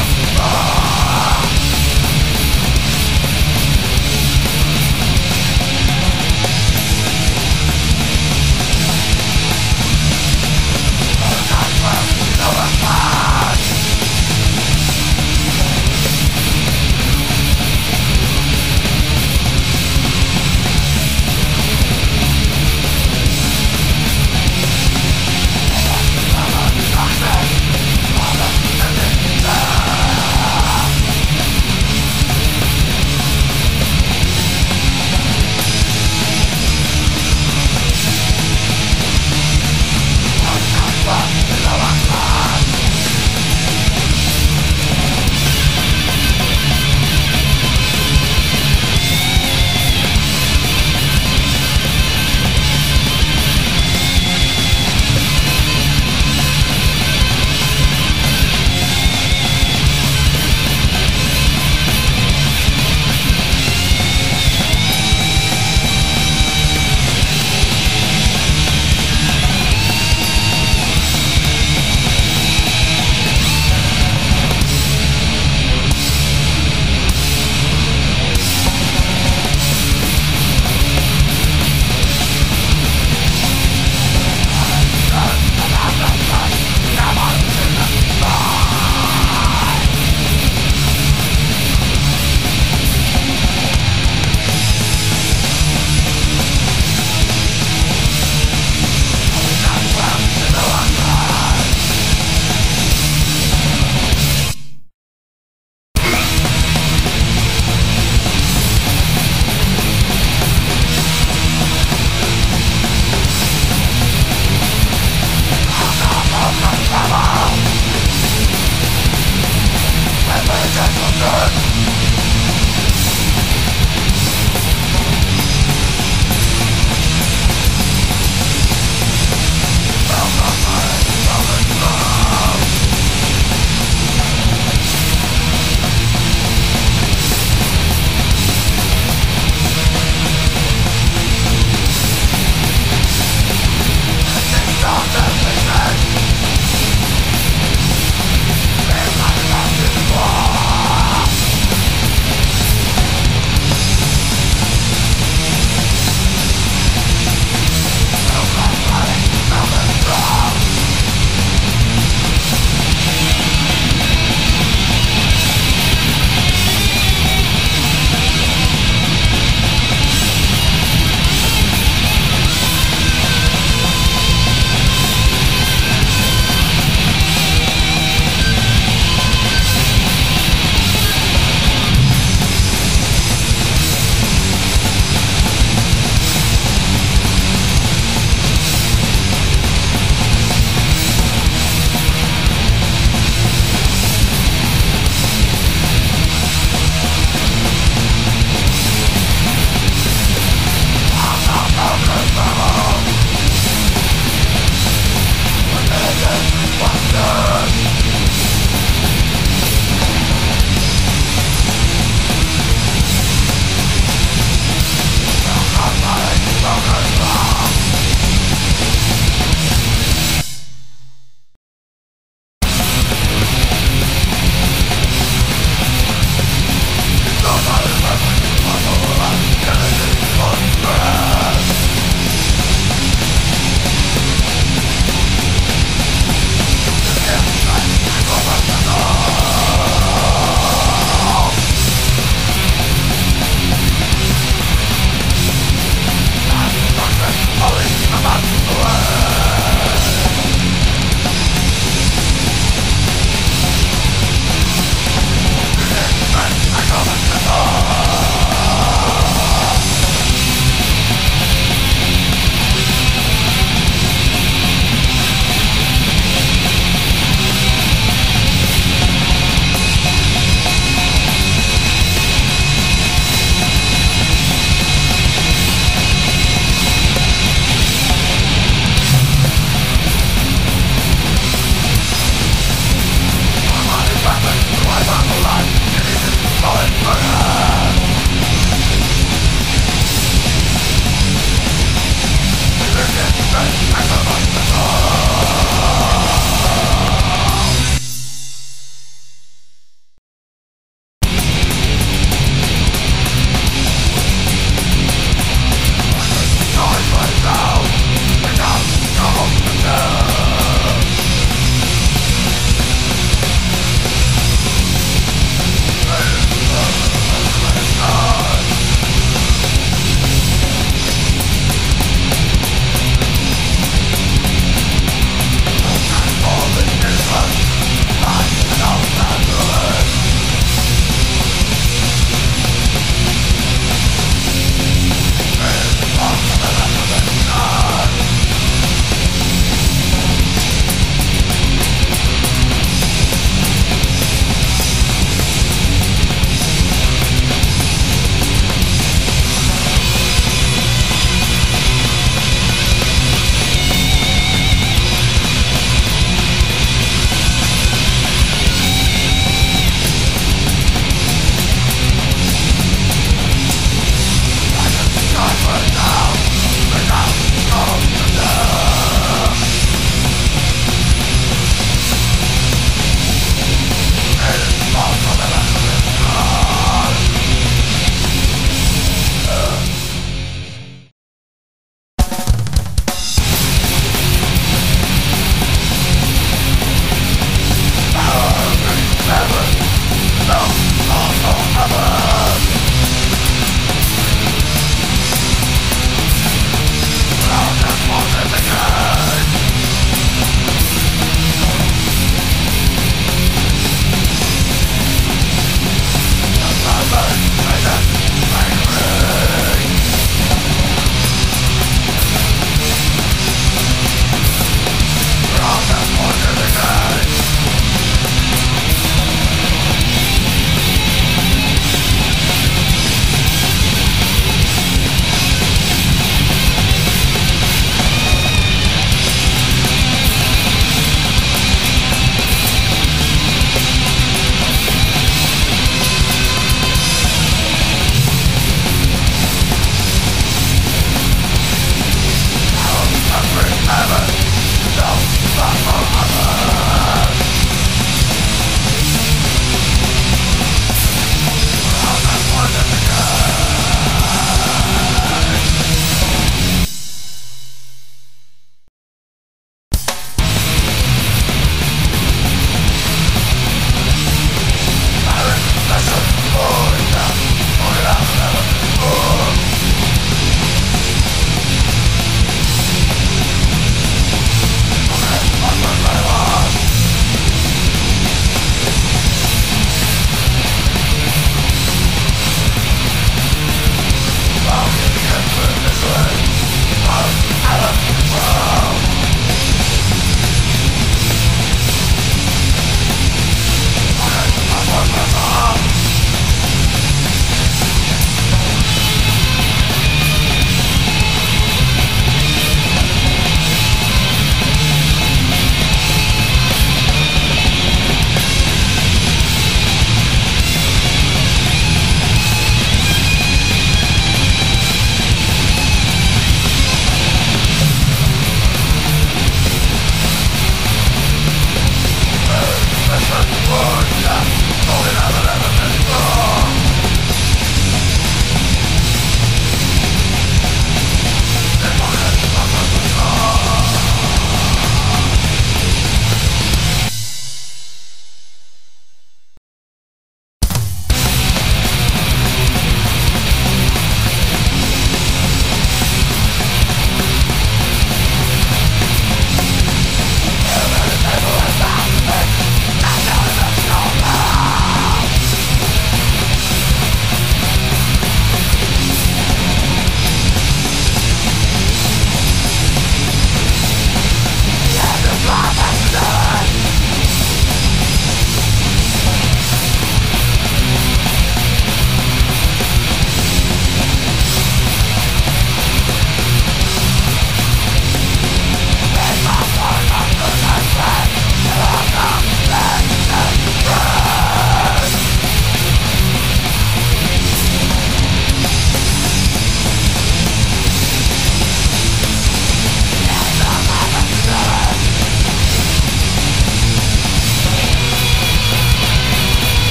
death. Ah!